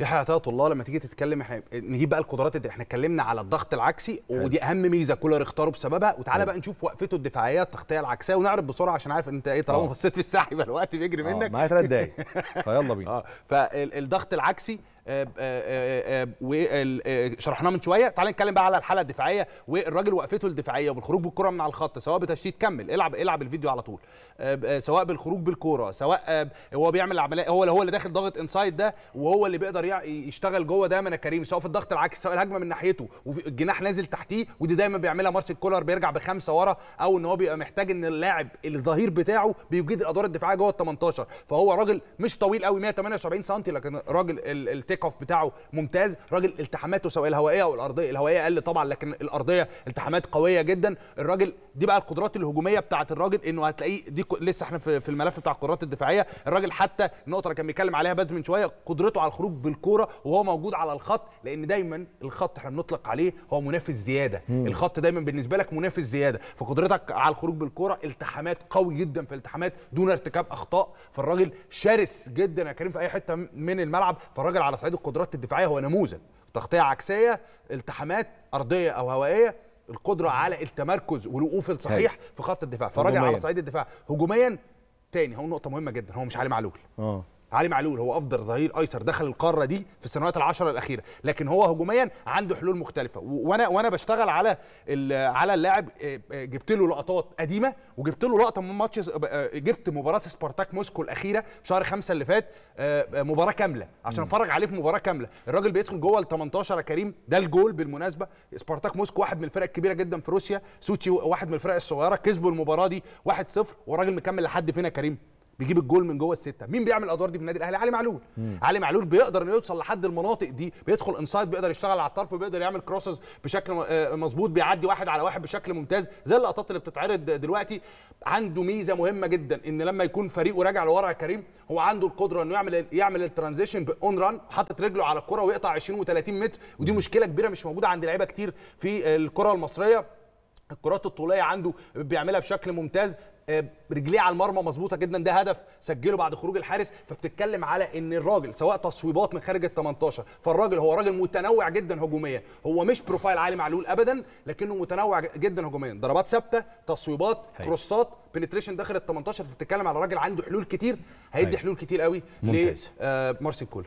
يحيى عطيه الله لما تيجي تتكلم إحنا نجيب بقى القدرات اللي إحنا اتكلمنا على الضغط العكسي ودي أهم ميزة كولر اختاره بسببها. وتعالى بقى نشوف وقفته الدفاعية التغطية العكسية ونعرد بسرعة عشان عارف ان أنت إيه طالما آه. بصيت في الساحة يبقى الوقت بيجري آه، منك. معايا ثلاث دقايق. فيلا بينا. آه فالضغط العكسي وشرحناه من شوية. تعال نتكلم بقى على الحالة الدفاعية. والراجل وقفته الدفاعية وبالخروج بالكرة من على الخط سواء بتشتيت كمل العب العب الفيديو على طول. آه، آه، سواء بالخروج بالكرة سواء آه، هو بيعمل العملية هو هو اللي داخل ضاغط inside ده وهو اللي بيقدر يشتغل جوه دايما يا كريم سواء في الضغط العكسي سواء الهجمة من ناحيته والجناح نازل تحتيه ودي دايما بيعملها مارسيل كولر بيرجع بخمسة ورا أو إن هو بيبقى محتاج إن اللاعب الظهير بتاعه بيجيد الأدوار الدفاعية جوه ال 18 فهو راجل مش طويل قوي 178 سم لكن راجل ال- ال take off بتاعه ممتاز. راجل التحاماته سواء الهوائية أو الأرضية الهوائية أقل طبعا لكن الأرضية التحامات قوية جدا. الراجل دي بقى القدرات الهجومية بتاعة الراجل إنه هتلاقيه دي لسه إحنا في في الملف بتاع القدرات الدفاعية. الراجل حتى النقطة اللي كان بيتكلم عليها باز من شوية قدرته على الخروج بالكورة وهو موجود على الخط لأن دايما الخط إحنا بنطلق عليه هو منافس زيادة. الخط دايما بالنسبة لك منافس زيادة. فقدرتك على الخروج بالكورة التحامات قوي جدا في الالتحامات دون ارتكاب أخطاء. فالراجل شرس جدا. يا كريم في أي حتة من الملعب. فالراجل على صعيد القدرات الدفاعية هو نموذج. تغطية عكسية التحامات أرضية أو هوائية القدرة على التمركز والوقوف الصحيح في خط الدفاع. فالراجل على. صعيد الدفاع. هجوميا تاني هو نقطة مهمة جدا هو مش علي معلول. آه. علي معلول هو أفضل ظهير أيسر دخل القارة دي في السنوات العشرة الأخيرة لكن هو هجوميا عنده حلول مختلفة. وأنا وأنا بشتغل على على اللاعب آه، آه، جبت له لقطات قديمة وجبت له لقطة من ماتش آه، جبت مباراة سبارتاك موسكو الأخيرة في شهر خمسة اللي فات مباراة كاملة عشان اتفرج عليه في مباراة كاملة. الراجل بيدخل جوه ال 18 يا كريم ده الجول بالمناسبة. سبارتاك موسكو واحد من الفرق الكبيرة جدا في روسيا سوتشي واحد من الفرق الصغيرة كسبوا المباراة دي 1-0 والراجل مكمل لحد فين يا كريم؟ بيجيب الجول من جوه الستة. مين بيعمل الأدوار دي في النادي الأهلي؟ علي معلول. علي معلول بيقدر إنه يوصل لحد المناطق دي بيدخل inside بيقدر يشتغل على الطرف وبيقدر يعمل crosses بشكل آه، مظبوط بيعدي واحد على واحد بشكل ممتاز زي اللقطات اللي بتتعرض دلوقتي. عنده ميزة مهمة جدا إن لما يكون فريقه راجع لورا يا كريم هو عنده القدرة إنه يعمل يعمل ال transition بأون run حاطط رجله على الكرة ويقطع 20 و30 متر ودي مشكلة كبيرة مش موجودة عند لعيبة كتير في الكرة المصرية. الكرات الطولية عنده بيعملها بشكل ممتاز. رجليه على المرمى مظبوطة جدا. ده هدف سجله بعد خروج الحارس. فبتتكلم على إن الراجل سواء تصويبات من خارج ال 18 فالراجل هو راجل متنوع جدا هجوميا. هو مش بروفايل علي معلول ابدا لكنه متنوع جدا هجوميا. ضربات ثابتة تصويبات هاي. كروسات بنتريشن داخل ال 18 بتتكلم على راجل عنده حلول كتير. هيدي هاي. حلول كتير قوي. لمارسيل كولر.